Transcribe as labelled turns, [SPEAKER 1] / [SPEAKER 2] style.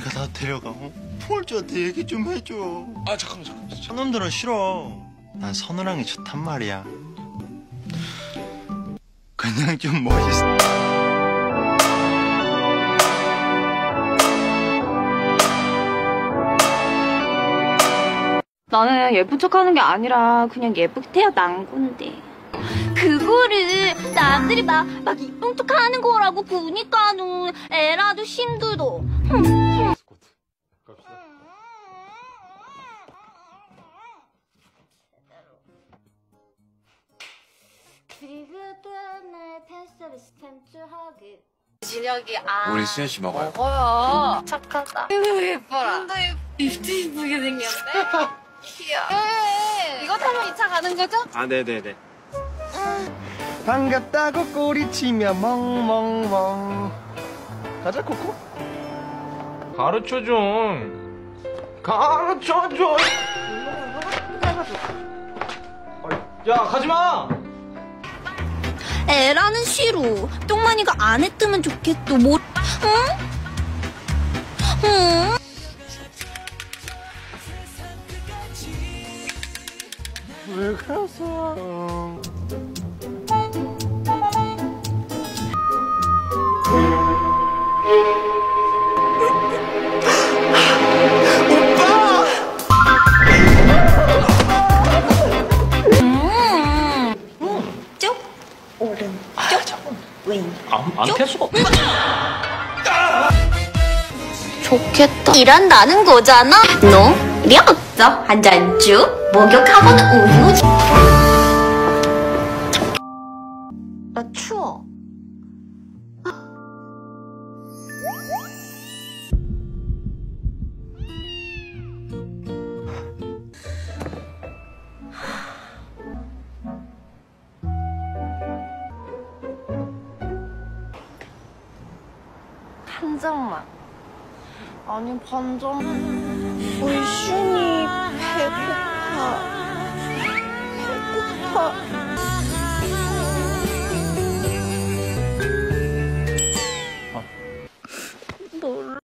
[SPEAKER 1] 그러니까 나 데려가. 어? 폴즈한테 얘기 좀 해줘.
[SPEAKER 2] 아 잠깐만 잠깐만
[SPEAKER 1] 선놈들은 싫어. 난 선우랑이 좋단 말이야. 그냥 좀 멋있어.
[SPEAKER 3] 나는 예쁜 척하는 게 아니라 그냥 예쁘게 태어난 건데.
[SPEAKER 4] 그거를 남들이 막, 막 이쁜 척 하는 거라고 보니까는 애라도 힘들어. 비
[SPEAKER 3] 진혁이 아
[SPEAKER 2] 우리 수현 씨 먹어요
[SPEAKER 3] 먹어요.
[SPEAKER 4] 착하다.
[SPEAKER 3] 아이고 예뻐라. 근데 입도 이쁘게 생겼네. 귀여워. 이거 타면 2차 가는 거죠?
[SPEAKER 1] 아, 네네네. 반갑다고 꼬리치며 멍멍멍. 가자, 코코.
[SPEAKER 5] 가르쳐 좀. 가르쳐 줘. 야, 가지 마.
[SPEAKER 4] 애라는 싫어. 똥만이가 안 했으면 좋겠어. 뭐, 응? 응?
[SPEAKER 1] 왜 그랬
[SPEAKER 4] 오른, 쭉, 왼.
[SPEAKER 5] 안, 안 피할 수가 없어.
[SPEAKER 4] 좋겠다. 나는 거잖아. 노력서 한 잔쭉 목욕하고는 우유. 나 추워.
[SPEAKER 3] 한 장만. 아니 반장. 우리 슌이